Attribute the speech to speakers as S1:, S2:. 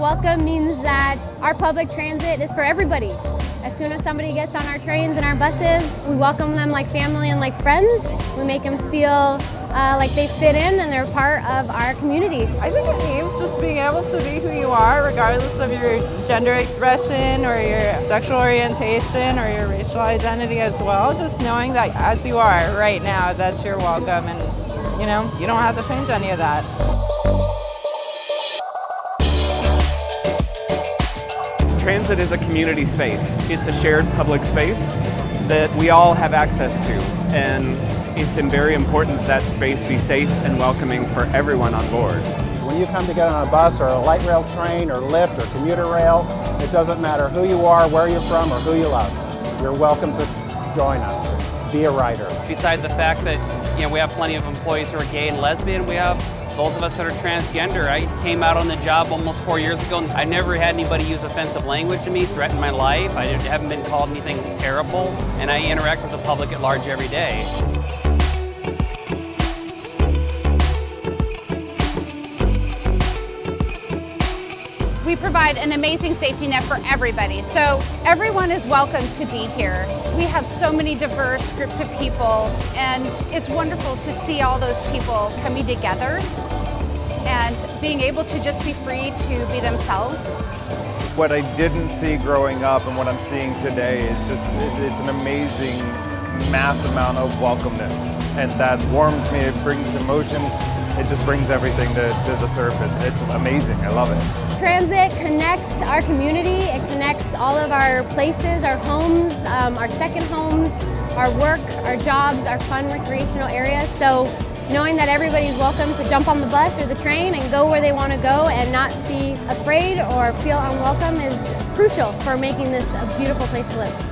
S1: Welcome means that our public transit is for everybody. As soon as somebody gets on our trains and our buses, we welcome them like family and like friends. We make them feel uh, like they fit in and they're part of our community.
S2: I think it means just being able to be who you are regardless of your gender expression or your sexual orientation or your racial identity as well. Just knowing that as you are right now that you're welcome and you know, you don't have to change any of that.
S3: Transit is a community space. It's a shared public space that we all have access to. And it's very important that space be safe and welcoming for everyone on board.
S4: When you come to get on a bus or a light rail train or lift or commuter rail, it doesn't matter who you are, where you're from, or who you love. You're welcome to join us. Be a rider.
S5: Besides the fact that you know we have plenty of employees who are gay and lesbian, we have those of us that are transgender. I came out on the job almost four years ago. And I never had anybody use offensive language to me, threaten my life. I haven't been called anything terrible, and I interact with the public at large every day.
S6: We provide an amazing safety net for everybody, so everyone is welcome to be here. We have so many diverse groups of people, and it's wonderful to see all those people coming together and being able to just be free to be themselves.
S7: What I didn't see growing up and what I'm seeing today is just, it's an amazing mass amount of welcomeness. And that warms me, it brings emotions, it just brings everything to, to the surface. It's amazing, I love it.
S1: Transit connects our community, it connects all of our places, our homes, um, our second homes, our work, our jobs, our fun recreational areas. So knowing that everybody's welcome to jump on the bus or the train and go where they want to go and not be afraid or feel unwelcome is crucial for making this a beautiful place to live.